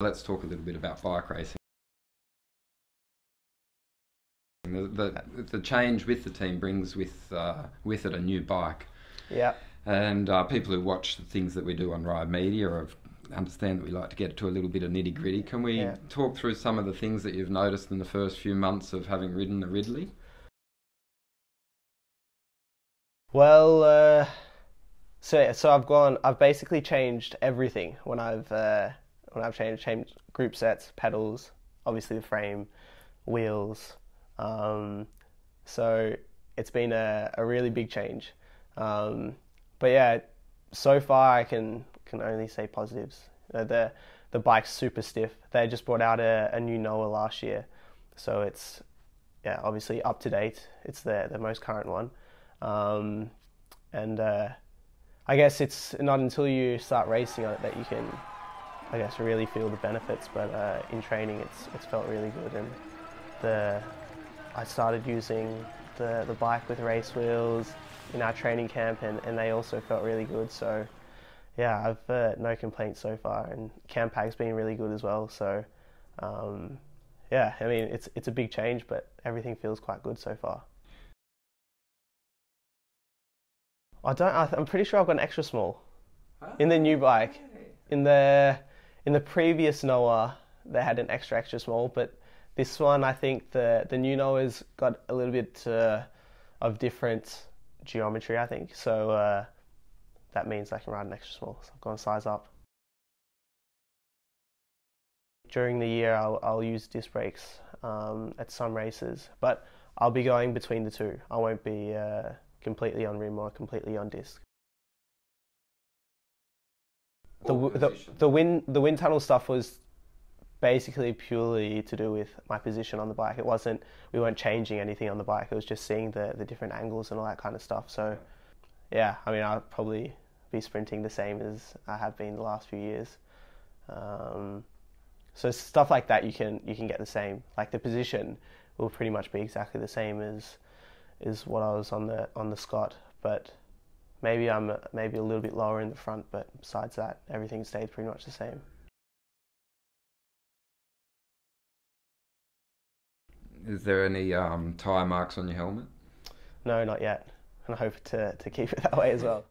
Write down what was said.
Let's talk a little bit about bike racing. The, the, the change with the team brings with uh, with it a new bike. Yeah. And uh, people who watch the things that we do on Ride Media have understand that we like to get to a little bit of nitty gritty. Can we Yeah. talk through some of the things that you've noticed in the first few months of having ridden the Ridley? Well, uh, so so I've gone. I've basically changed everything when I've uh, when I've changed changed group sets, pedals, obviously the frame, wheels. Um, so it's been a, a really big change. Um, but yeah, so far I can can only say positives. Uh, the the bike's super stiff. They just brought out a, a new Noah last year, so it's yeah obviously up to date. It's the the most current one. Um, and uh, I guess it's not until you start racing on it that you can, I guess, really feel the benefits. But uh, in training, it's it's felt really good, and the I started using the the bike with race wheels in our training camp, and, and they also felt really good. So yeah, I've uh, no complaints so far, and Campag's been really good as well. So um, yeah, I mean it's it's a big change, but everything feels quite good so far. I don't. I, I'm pretty sure I've got an extra small in the new bike. In the in the previous Noah, they had an extra extra small, but this one I think the the new Noah's got a little bit uh, of different geometry. I think so. Uh, that means I can ride an extra small. So I've gone size up. During the year, I'll, I'll use disc brakes um, at some races, but I'll be going between the two. I won't be uh, completely on rim or completely on disc. The, the the wind the wind tunnel stuff was basically purely to do with my position on the bike. It wasn't we weren't changing anything on the bike. It was just seeing the the different angles and all that kind of stuff. So yeah, I mean I'll probably be sprinting the same as I have been the last few years. Um, so stuff like that you can you can get the same. Like the position will pretty much be exactly the same as is what I was on the on the Scott, but maybe I'm maybe a little bit lower in the front. But besides that, everything stayed pretty much the same. Is there any um, tyre marks on your helmet? No, not yet, and I hope to to keep it that way as well.